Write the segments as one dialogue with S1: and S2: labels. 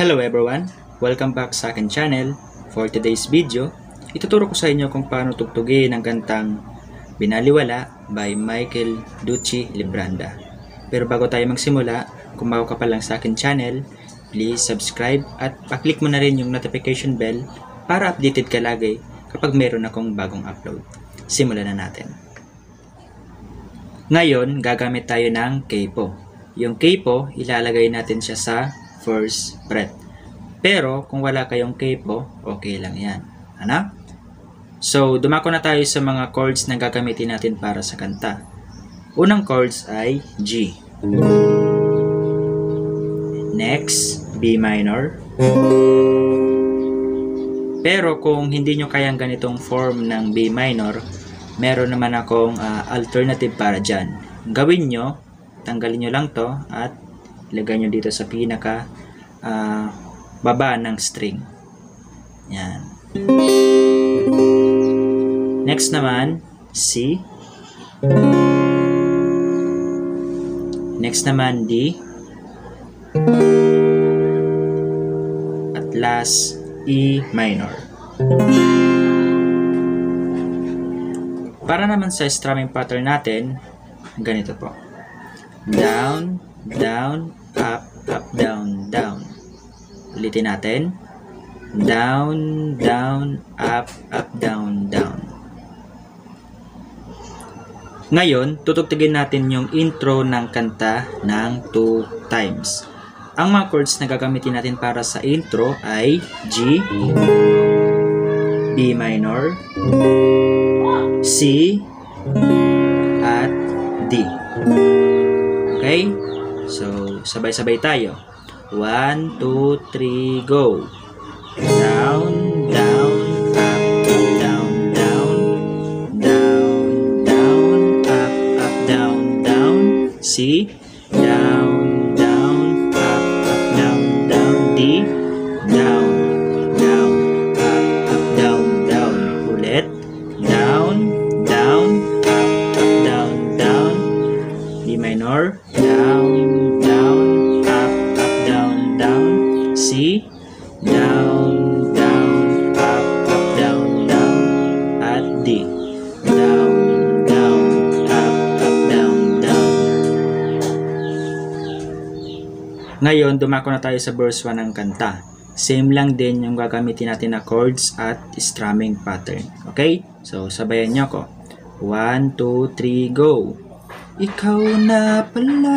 S1: Hello everyone! Welcome back sa akin channel. For today's video, ituturo ko sa inyo kung paano tugtugin ang kantang Binaliwala by Michael Ducci Libranda. Pero bago tayo magsimula, kung bago ka pa lang sa akin channel, please subscribe at paklik mo na rin yung notification bell para updated ka lagi kapag meron akong bagong upload. Simulan na natin. Ngayon, gagamit tayo ng keipo. Yung keipo, ilalagay natin siya sa first fret. Pero, kung wala kayong keipo, okay lang yan. Ano? So, dumako na tayo sa mga chords na gagamitin natin para sa kanta. Unang chords ay G. Next, B minor. Pero kung hindi nyo kayang ganitong form ng B minor, meron naman akong uh, alternative para dyan. Gawin nyo, tanggalin nyo lang to at ilagay nyo dito sa pinaka uh, baba ng string. Yan. Next naman, C. Next naman, D. At last, E minor. Para naman sa strumming pattern natin, ganito po. Down, down, up, up, down, down. Ulitin natin. Down, down, up, up, down, down. Ngayon, tutugtugin natin yung intro ng kanta ng 2 times. Ang mga chords na gagamitin natin para sa intro ay G, B minor, C, at D. Okay? So, sabay-sabay tayo. 1, 2, 3, go! Down, down, up, up, down, down, down, down, up, up, down, down, C, Ngayon, dumako na tayo sa verse 1 ng kanta. Same lang din yung gagamitin natin na chords at strumming pattern. Okay? So, sabayan nyo ko. 1, 2, 3, go! Ikaw na pala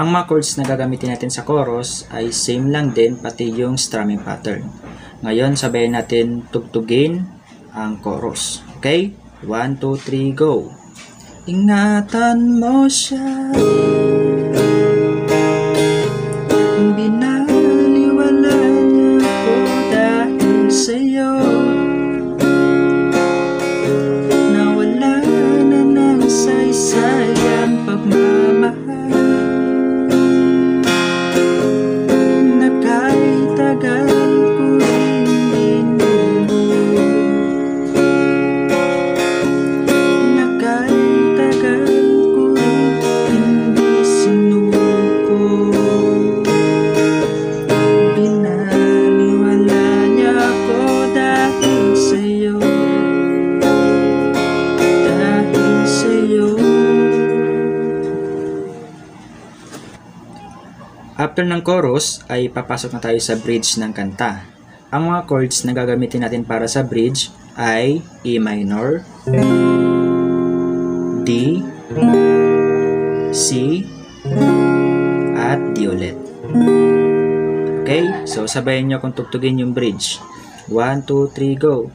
S1: Ang mga chords na gagamitin natin sa chorus ay same lang din pati yung strumming pattern. Ngayon sabayan natin tugtugin ang chorus. Okay? 1, 2, 3, go! Ingatan mo siya After ng chorus ay papasok na tayo sa bridge ng kanta. Ang mga chords na gagamitin natin para sa bridge ay E minor, D, C, at D ulit. Okay? So, sabayan nyo kung tugtugin yung bridge. 1, 2, 3, go!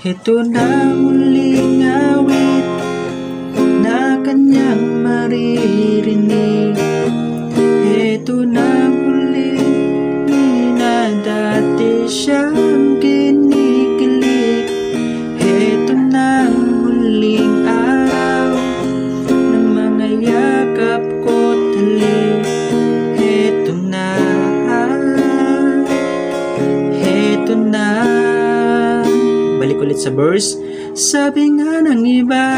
S1: Ito na muling awit na kanyang maririnig. Sa verse. Sabi nga ng iba,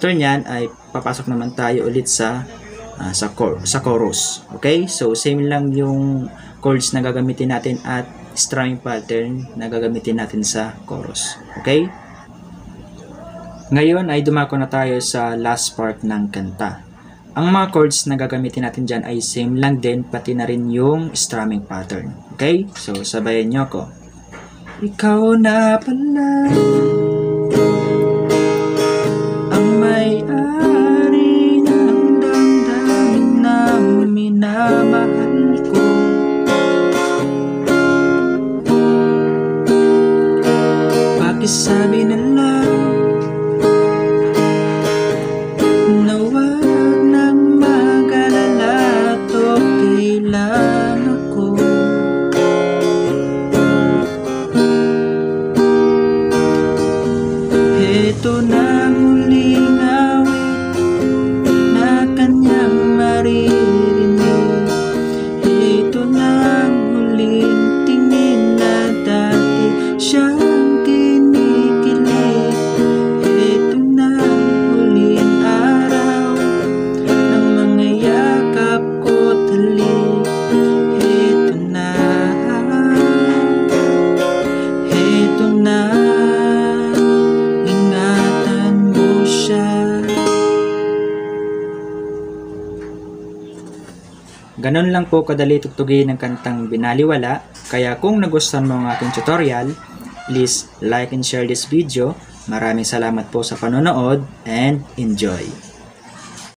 S1: After nyan ay papasok naman tayo ulit sa ah, sa chor- sa chorus. Okay? So same lang yung chords na gagamitin natin at strumming pattern na gagamitin natin sa chorus. Okay? Ngayon ay dumako na tayo sa last part ng kanta. Ang mga chords na gagamitin natin dyan ay same lang din pati na rin yung strumming pattern. Okay? So sabayan nyo ako. Ikaw na pala Pakisabi na lang na. Wag nang mag-alala to kailan ako Ito na muling Ganon lang po kadali tugtugin ng kantang Binaliwala. Kaya kung nagustuhan mo ang aking tutorial, please like and share this video. Maraming salamat po sa panonood and enjoy!